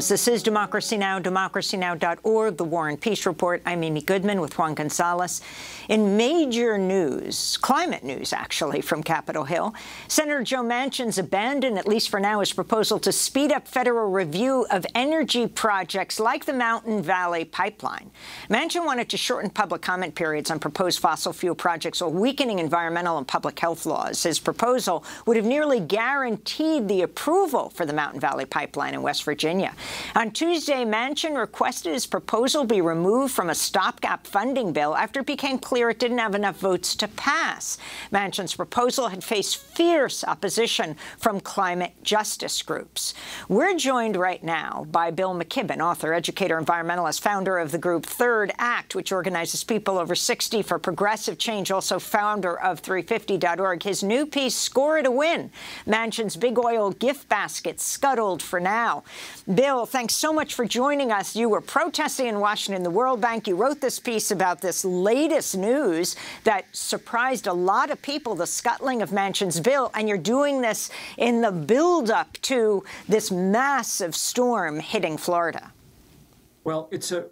This is Democracy Now!, democracynow.org, The War and Peace Report. I'm Amy Goodman with Juan Gonzalez. In major news, climate news, actually, from Capitol Hill, Senator Joe Manchin's abandoned, at least for now, his proposal to speed up federal review of energy projects like the Mountain Valley Pipeline. Manchin wanted to shorten public comment periods on proposed fossil fuel projects while weakening environmental and public health laws. His proposal would have nearly guaranteed the approval for the Mountain Valley Pipeline in West Virginia. On Tuesday, Manchin requested his proposal be removed from a stopgap funding bill after it became clear it didn't have enough votes to pass. Manchin's proposal had faced fierce opposition from climate justice groups. We're joined right now by Bill McKibben, author, educator, environmentalist, founder of the group Third Act, which organizes people over 60 for progressive change, also founder of 350.org. His new piece, Score to Win, Manchin's big oil gift basket scuttled for now. Bill, Thanks so much for joining us. You were protesting in Washington, the World Bank. You wrote this piece about this latest news that surprised a lot of people, the scuttling of Manchin's bill, and you're doing this in the buildup to this massive storm hitting Florida. Well, it's a,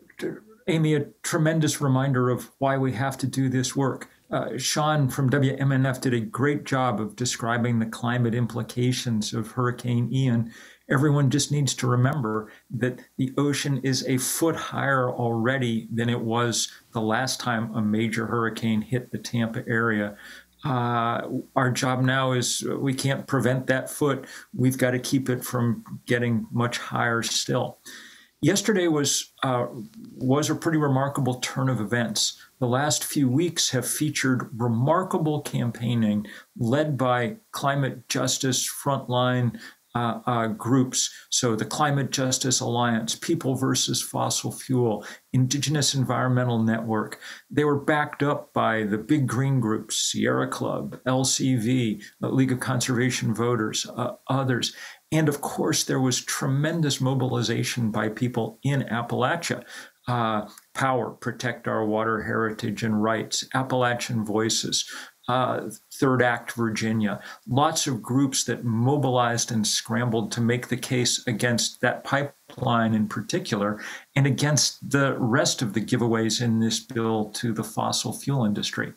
Amy, a tremendous reminder of why we have to do this work. Uh, Sean from WMNF did a great job of describing the climate implications of Hurricane Ian everyone just needs to remember that the ocean is a foot higher already than it was the last time a major hurricane hit the Tampa area. Uh, our job now is we can't prevent that foot. We've got to keep it from getting much higher still. Yesterday was uh, was a pretty remarkable turn of events. The last few weeks have featured remarkable campaigning led by climate justice frontline uh, uh, groups. So the Climate Justice Alliance, People versus Fossil Fuel, Indigenous Environmental Network. They were backed up by the big green groups, Sierra Club, LCV, the League of Conservation Voters, uh, others. And of course, there was tremendous mobilization by people in Appalachia. Uh, power, protect our water heritage and rights, Appalachian voices, uh, Third Act Virginia, lots of groups that mobilized and scrambled to make the case against that pipeline in particular and against the rest of the giveaways in this bill to the fossil fuel industry.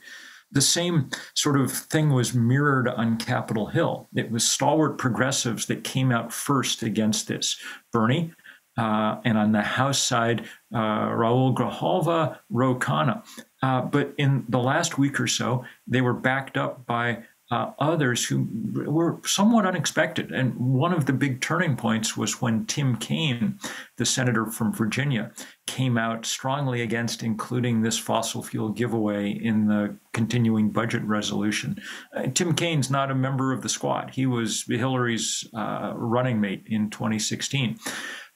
The same sort of thing was mirrored on Capitol Hill. It was stalwart progressives that came out first against this. Bernie, uh, and on the House side, uh, Raul Grijalva, Ro Khanna. Uh, but in the last week or so, they were backed up by uh, others who were somewhat unexpected. And one of the big turning points was when Tim Kaine, the senator from Virginia, came out strongly against including this fossil fuel giveaway in the continuing budget resolution. Uh, Tim Kaine's not a member of the squad. He was Hillary's uh, running mate in 2016.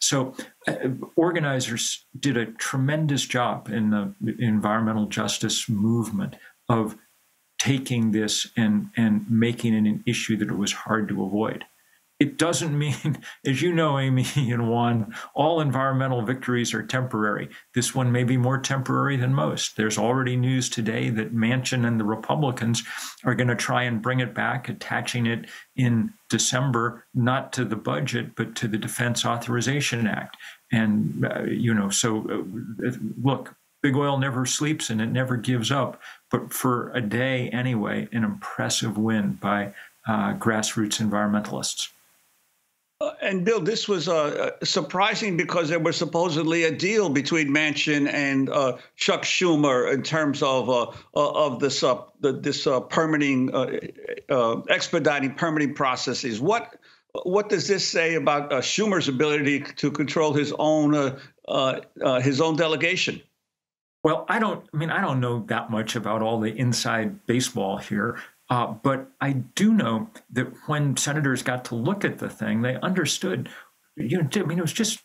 So, uh, organizers did a tremendous job in the environmental justice movement of taking this and, and making it an issue that it was hard to avoid. It doesn't mean, as you know, Amy and Juan, all environmental victories are temporary. This one may be more temporary than most. There's already news today that Manchin and the Republicans are going to try and bring it back, attaching it in December, not to the budget, but to the Defense Authorization Act. And, uh, you know, so uh, look, big oil never sleeps and it never gives up. But for a day anyway, an impressive win by uh, grassroots environmentalists. Uh, and Bill, this was uh, surprising because there was supposedly a deal between Manchin and uh, Chuck Schumer in terms of uh, uh, of this the, this permitting expediting permitting processes. What what does this say about Schumer's ability to control his own his own delegation? Well, I don't. I mean, I don't know that much about all the inside baseball here. Uh, but I do know that when senators got to look at the thing, they understood. You know, I mean, it was just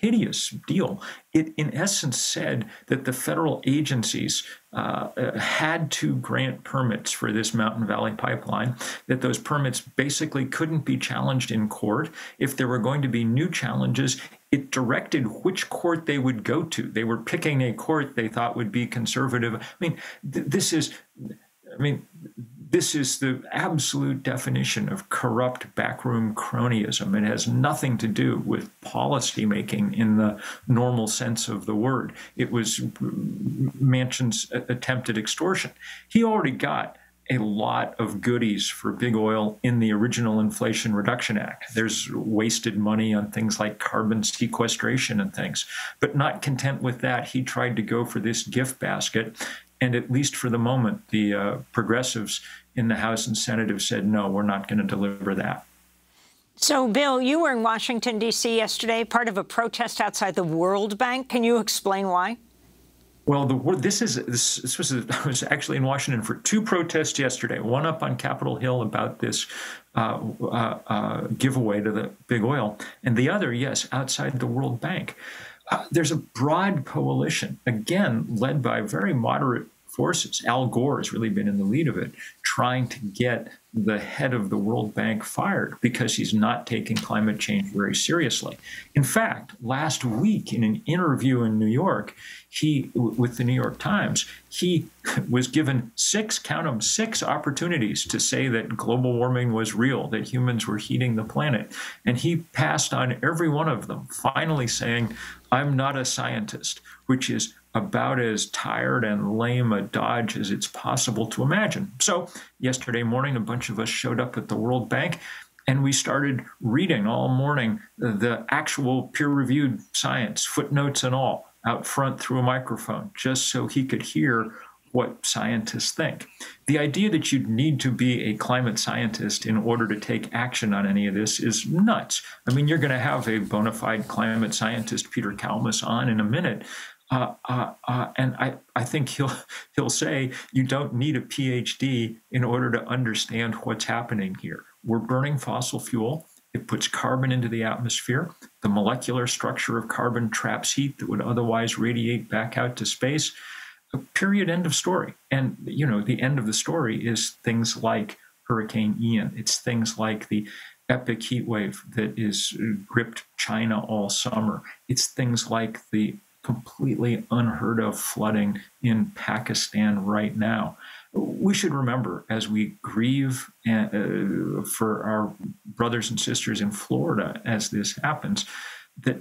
hideous deal. It, in essence, said that the federal agencies uh, uh, had to grant permits for this Mountain Valley pipeline, that those permits basically couldn't be challenged in court. If there were going to be new challenges, it directed which court they would go to. They were picking a court they thought would be conservative. I mean, th- this is, I mean, this is the absolute definition of corrupt backroom cronyism. It has nothing to do with policy making in the normal sense of the word. It was Manchin's attempted extortion. He already got a lot of goodies for big oil in the original Inflation Reduction Act. There's wasted money on things like carbon sequestration and things. But not content with that, he tried to go for this gift basket. And at least for the moment, the uh, progressives in the House and Senate have said, no, we're not going to deliver that. So, Bill, you were in Washington, D.C. yesterday, part of a protest outside the World Bank. Can you explain why? Well, the this is this, this was a, I was actually in Washington for two protests yesterday. One up on Capitol Hill about this uh, uh, uh, giveaway to the big oil, and the other, yes, outside the World Bank. There's a broad coalition, again led by very moderate forces. Al Gore has really been in the lead of it, trying to get the head of the World Bank fired because he's not taking climate change very seriously. In fact, last week in an interview in New York, he with the New York Times, he was given six count them six opportunities to say that global warming was real, that humans were heating the planet, and he passed on every one of them, finally saying, "I'm not a scientist," which is about as tired and lame a dodge as it's possible to imagine. So, yesterday morning, a bunch of us showed up at the World Bank and we started reading all morning the actual peer reviewed science, footnotes and all, out front through a microphone, just so he could hear what scientists think. The idea that you'd need to be a climate scientist in order to take action on any of this is nuts. I mean, you're going to have a bona fide climate scientist, Peter Kalmus, on in a minute. Uh, uh, uh, and I, I think he'll he'll say you don't need a PhD in order to understand what's happening here. We're burning fossil fuel. It puts carbon into the atmosphere. The molecular structure of carbon traps heat that would otherwise radiate back out to space. Period. End of story. And you know the end of the story is things like Hurricane Ian. It's things like the epic heat wave that is gripped China all summer. It's things like the completely unheard of flooding in Pakistan right now. We should remember as we grieve uh, for our brothers and sisters in Florida as this happens that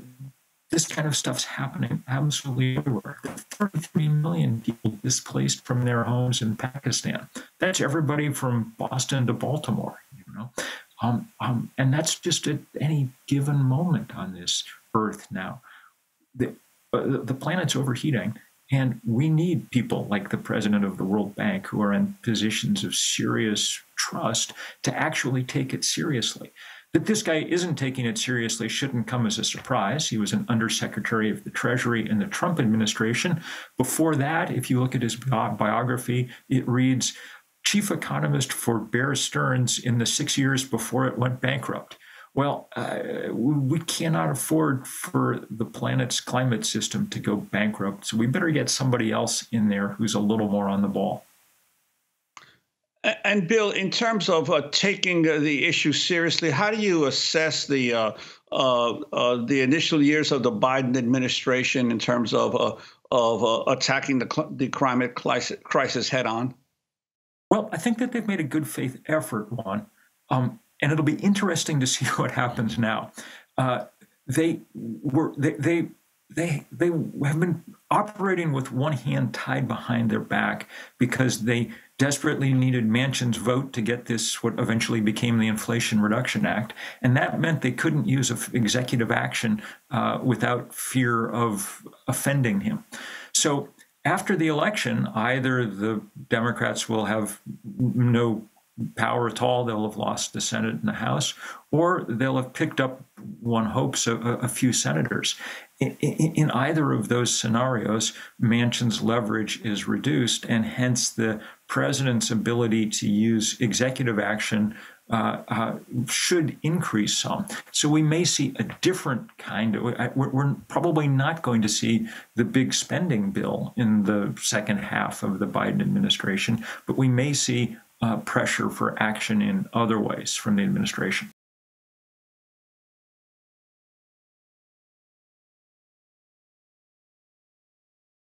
this kind of stuff's happening absolutely everywhere. 33 million people displaced from their homes in Pakistan. That's everybody from Boston to Baltimore, you know. Um, um, and that's just at any given moment on this earth now. The, the planet's overheating. And we need people like the president of the World Bank who are in positions of serious trust to actually take it seriously. That this guy isn't taking it seriously shouldn't come as a surprise. He was an undersecretary of the Treasury in the Trump administration. Before that, if you look at his biography, it reads chief economist for Bear Stearns in the six years before it went bankrupt. Well, uh, we cannot afford for the planet's climate system to go bankrupt. So we better get somebody else in there who's a little more on the ball. And Bill, in terms of uh, taking uh, the issue seriously, how do you assess the uh, uh, uh the initial years of the Biden administration in terms of of attacking the the climate crisis head on? Well, I think that they've made a good faith effort. Juan. um, and it'll be interesting to see what happens now. Uh, they were they, they they they have been operating with one hand tied behind their back because they desperately needed Manchin's vote to get this what eventually became the Inflation Reduction Act, and that meant they couldn't use executive action uh, without fear of offending him. So after the election, either the Democrats will have no power at all. They'll have lost the Senate and the House, or they'll have picked up, one hopes, a, a few senators. In, in, either of those scenarios, Manchin's leverage is reduced, and hence the president's ability to use executive action uh, uh, should increase some. So we may see a different kind of, we're, we're, probably not going to see the big spending bill in the second half of the Biden administration, but we may see uh, pressure for action in other ways from the administration.